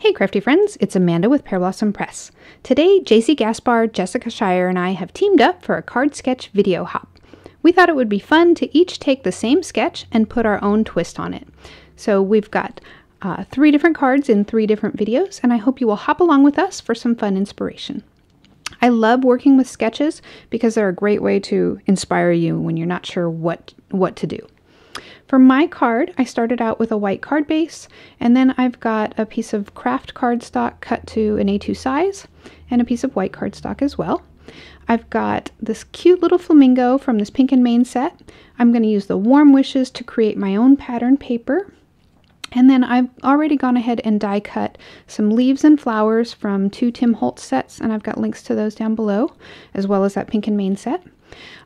Hey, crafty friends, it's Amanda with Pear Blossom Press. Today, Jaycee Gaspar, Jessica Shier, and I have teamed up for a card sketch video hop. We thought it would be fun to each take the same sketch and put our own twist on it. So we've got uh, three different cards in three different videos, and I hope you will hop along with us for some fun inspiration. I love working with sketches because they're a great way to inspire you when you're not sure what, what to do. For my card, I started out with a white card base, and then I've got a piece of craft cardstock cut to an A2 size, and a piece of white cardstock as well. I've got this cute little flamingo from this Pink and Main set. I'm going to use the Warm Wishes to create my own pattern paper. And then I've already gone ahead and die cut some leaves and flowers from two Tim Holtz sets, and I've got links to those down below, as well as that Pink and Main set.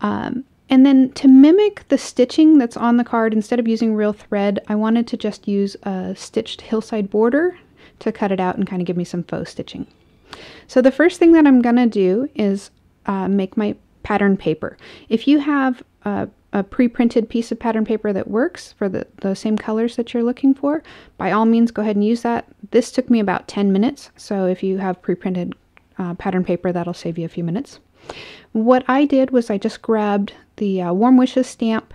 Um, and then to mimic the stitching that's on the card, instead of using real thread, I wanted to just use a stitched hillside border to cut it out and kind of give me some faux stitching. So the first thing that I'm going to do is uh, make my pattern paper. If you have a, a pre-printed piece of pattern paper that works for the, the same colors that you're looking for, by all means go ahead and use that. This took me about 10 minutes, so if you have pre-printed uh, pattern paper, that'll save you a few minutes. What I did was I just grabbed the uh, Warm Wishes stamp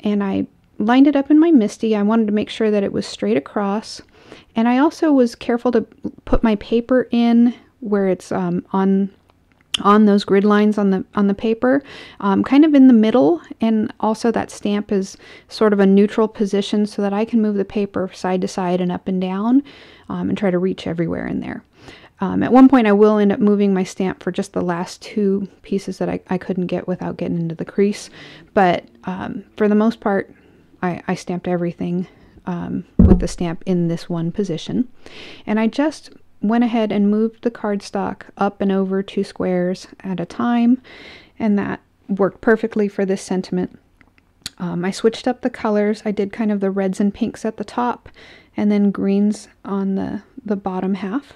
and I lined it up in my MISTI. I wanted to make sure that it was straight across. And I also was careful to put my paper in where it's um, on on those grid lines on the on the paper, um, kind of in the middle, and also that stamp is sort of a neutral position so that I can move the paper side to side and up and down, um, and try to reach everywhere in there. Um, at one point, I will end up moving my stamp for just the last two pieces that I, I couldn't get without getting into the crease. But um, for the most part, I, I stamped everything um, with the stamp in this one position. And I just went ahead and moved the cardstock up and over two squares at a time. And that worked perfectly for this sentiment. Um, I switched up the colors. I did kind of the reds and pinks at the top and then greens on the, the bottom half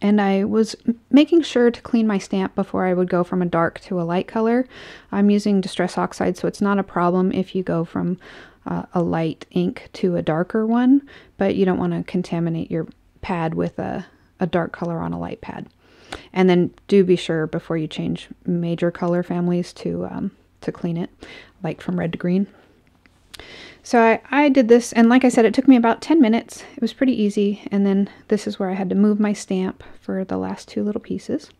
and I was making sure to clean my stamp before I would go from a dark to a light color. I'm using Distress Oxide, so it's not a problem if you go from uh, a light ink to a darker one, but you don't want to contaminate your pad with a, a dark color on a light pad. And then do be sure before you change major color families to, um, to clean it, like from red to green. So I, I did this, and like I said, it took me about 10 minutes. It was pretty easy, and then this is where I had to move my stamp for the last two little pieces.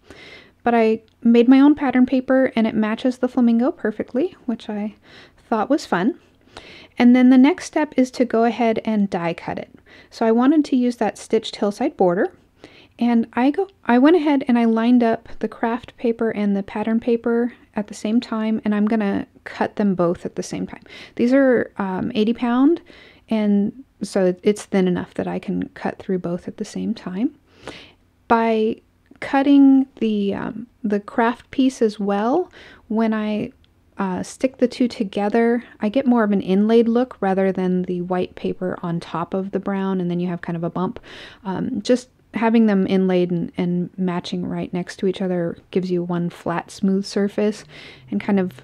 But I made my own pattern paper, and it matches the flamingo perfectly, which I thought was fun. And then the next step is to go ahead and die cut it. So I wanted to use that stitched hillside border, and I go I went ahead and I lined up the craft paper and the pattern paper at the same time and I'm gonna cut them both at the same time. These are um, 80 pound and so it's thin enough that I can cut through both at the same time. By cutting the um, the craft piece as well, when I uh, stick the two together, I get more of an inlaid look rather than the white paper on top of the brown and then you have kind of a bump. Um, just having them inlaid and, and matching right next to each other gives you one flat, smooth surface and kind of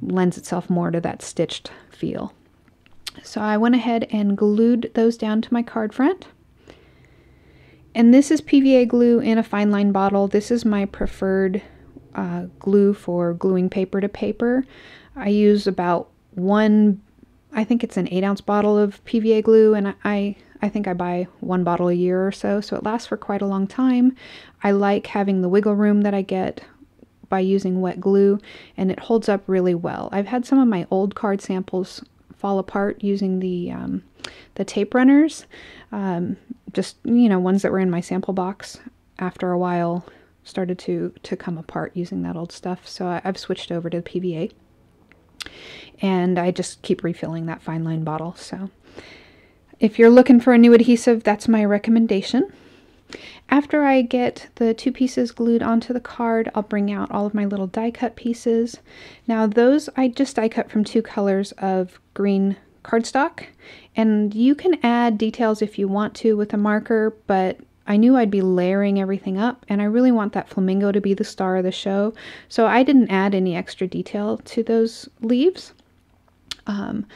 lends itself more to that stitched feel. So I went ahead and glued those down to my card front. And this is PVA glue in a fine line bottle. This is my preferred uh, glue for gluing paper to paper. I use about one, I think it's an eight ounce bottle of PVA glue, and I, I think I buy one bottle a year or so, so it lasts for quite a long time. I like having the wiggle room that I get by using wet glue, and it holds up really well. I've had some of my old card samples fall apart using the um, the tape runners, um, just you know ones that were in my sample box. After a while, started to to come apart using that old stuff, so I, I've switched over to the PVA, and I just keep refilling that fine line bottle. So if you're looking for a new adhesive, that's my recommendation. After I get the two pieces glued onto the card, I'll bring out all of my little die cut pieces. Now those I just die cut from two colors of green cardstock, and you can add details if you want to with a marker, but I knew I'd be layering everything up, and I really want that flamingo to be the star of the show, so I didn't add any extra detail to those leaves. Um,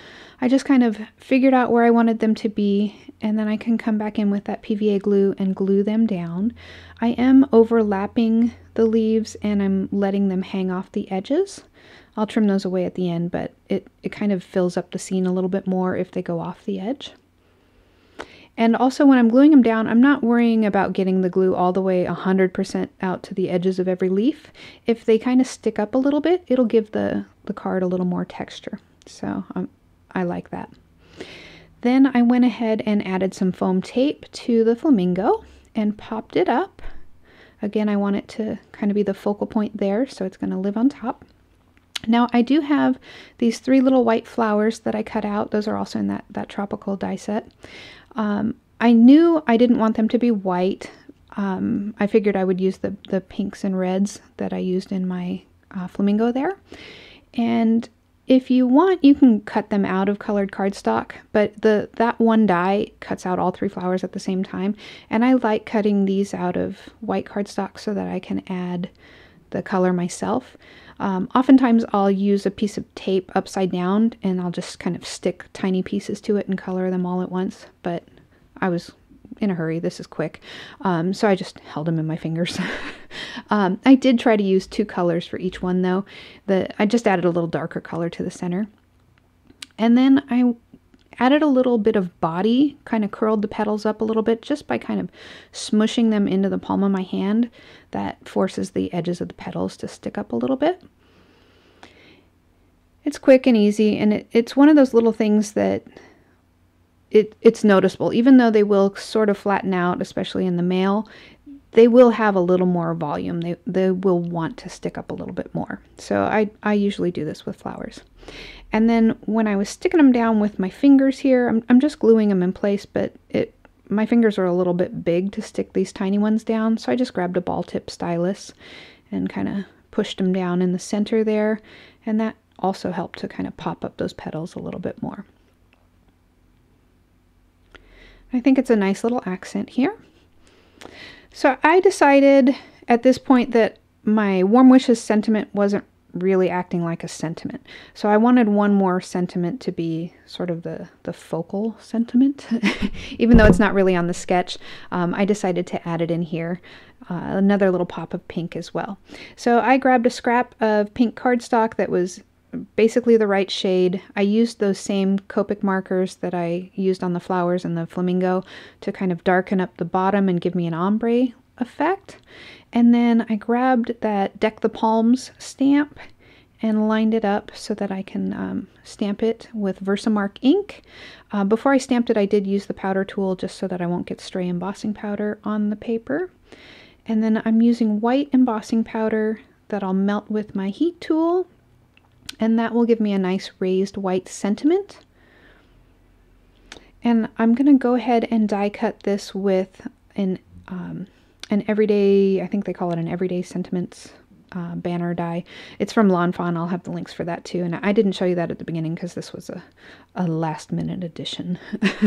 I just kind of figured out where I wanted them to be and then I can come back in with that PVA glue and glue them down. I am overlapping the leaves and I'm letting them hang off the edges. I'll trim those away at the end, but it, it kind of fills up the scene a little bit more if they go off the edge. And also when I'm gluing them down, I'm not worrying about getting the glue all the way 100% out to the edges of every leaf. If they kind of stick up a little bit, it'll give the, the card a little more texture. So um, I like that. Then I went ahead and added some foam tape to the flamingo and popped it up. Again, I want it to kind of be the focal point there, so it's going to live on top. Now I do have these three little white flowers that I cut out. Those are also in that, that tropical die set. Um, I knew I didn't want them to be white. Um, I figured I would use the, the pinks and reds that I used in my uh, flamingo there. And if you want, you can cut them out of colored cardstock, but the that one die cuts out all three flowers at the same time. And I like cutting these out of white cardstock so that I can add the color myself. Um, oftentimes I'll use a piece of tape upside down and I'll just kind of stick tiny pieces to it and color them all at once, but I was in a hurry. This is quick. Um, so I just held them in my fingers. um, I did try to use two colors for each one though. The I just added a little darker color to the center. And then I added a little bit of body, kind of curled the petals up a little bit just by kind of smushing them into the palm of my hand. That forces the edges of the petals to stick up a little bit. It's quick and easy, and it, it's one of those little things that it, it's noticeable. Even though they will sort of flatten out, especially in the mail, they will have a little more volume. They, they will want to stick up a little bit more. So I, I usually do this with flowers. And then when I was sticking them down with my fingers here, I'm, I'm just gluing them in place, but it my fingers are a little bit big to stick these tiny ones down, so I just grabbed a ball tip stylus and kind of pushed them down in the center there, and that also helped to kind of pop up those petals a little bit more. I think it's a nice little accent here. So I decided at this point that my Warm Wishes sentiment wasn't really acting like a sentiment. So I wanted one more sentiment to be sort of the, the focal sentiment. Even though it's not really on the sketch, um, I decided to add it in here. Uh, another little pop of pink as well. So I grabbed a scrap of pink cardstock that was basically the right shade. I used those same Copic markers that I used on the flowers and the flamingo to kind of darken up the bottom and give me an ombre effect. And then I grabbed that Deck the Palms stamp and lined it up so that I can um, stamp it with Versamark ink. Uh, before I stamped it, I did use the powder tool just so that I won't get stray embossing powder on the paper. And then I'm using white embossing powder that I'll melt with my heat tool and that will give me a nice raised white sentiment. And I'm going to go ahead and die cut this with an, um, an everyday, I think they call it an everyday sentiments uh, banner die. It's from Lawn Fawn. I'll have the links for that too. And I didn't show you that at the beginning because this was a, a last minute addition.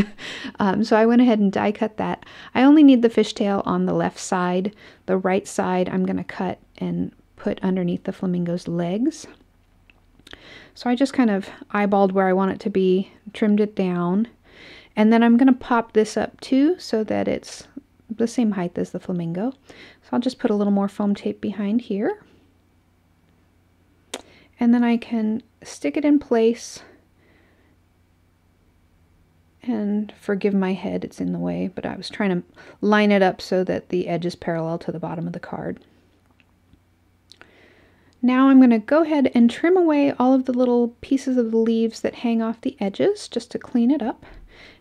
um, so I went ahead and die cut that. I only need the fishtail on the left side. The right side I'm going to cut and put underneath the flamingo's legs. So I just kind of eyeballed where I want it to be, trimmed it down, and then I'm going to pop this up too so that it's the same height as the flamingo. So I'll just put a little more foam tape behind here. And then I can stick it in place and forgive my head, it's in the way, but I was trying to line it up so that the edge is parallel to the bottom of the card. Now I'm going to go ahead and trim away all of the little pieces of the leaves that hang off the edges just to clean it up.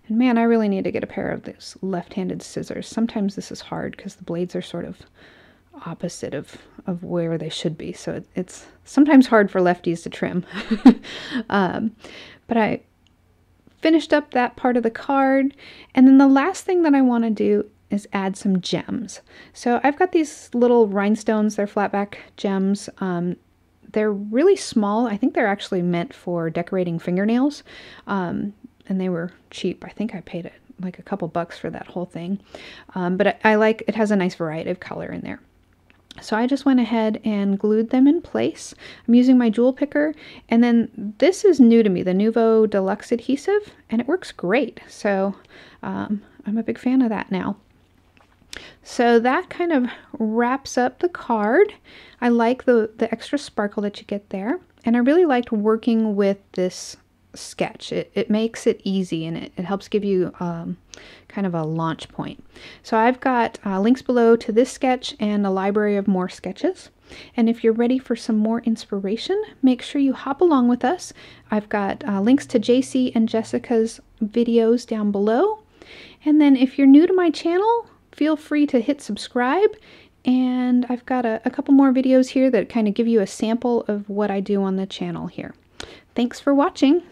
And man, I really need to get a pair of those left-handed scissors. Sometimes this is hard because the blades are sort of opposite of, of where they should be. So it, it's sometimes hard for lefties to trim. um, but I finished up that part of the card. And then the last thing that I want to do is add some gems. So I've got these little rhinestones, they're flatback gems. Um, they're really small. I think they're actually meant for decorating fingernails. Um, and they were cheap. I think I paid it like a couple bucks for that whole thing. Um, but I, I like, it has a nice variety of color in there. So I just went ahead and glued them in place. I'm using my jewel picker and then this is new to me, the Nuvo Deluxe adhesive, and it works great. So um, I'm a big fan of that now. So that kind of wraps up the card. I like the, the extra sparkle that you get there. And I really liked working with this sketch. It, it makes it easy and it, it helps give you um, kind of a launch point. So I've got uh, links below to this sketch and a library of more sketches. And if you're ready for some more inspiration, make sure you hop along with us. I've got uh, links to Jaycee and Jessica's videos down below. And then if you're new to my channel, feel free to hit subscribe. And I've got a, a couple more videos here that kind of give you a sample of what I do on the channel here. Thanks for watching.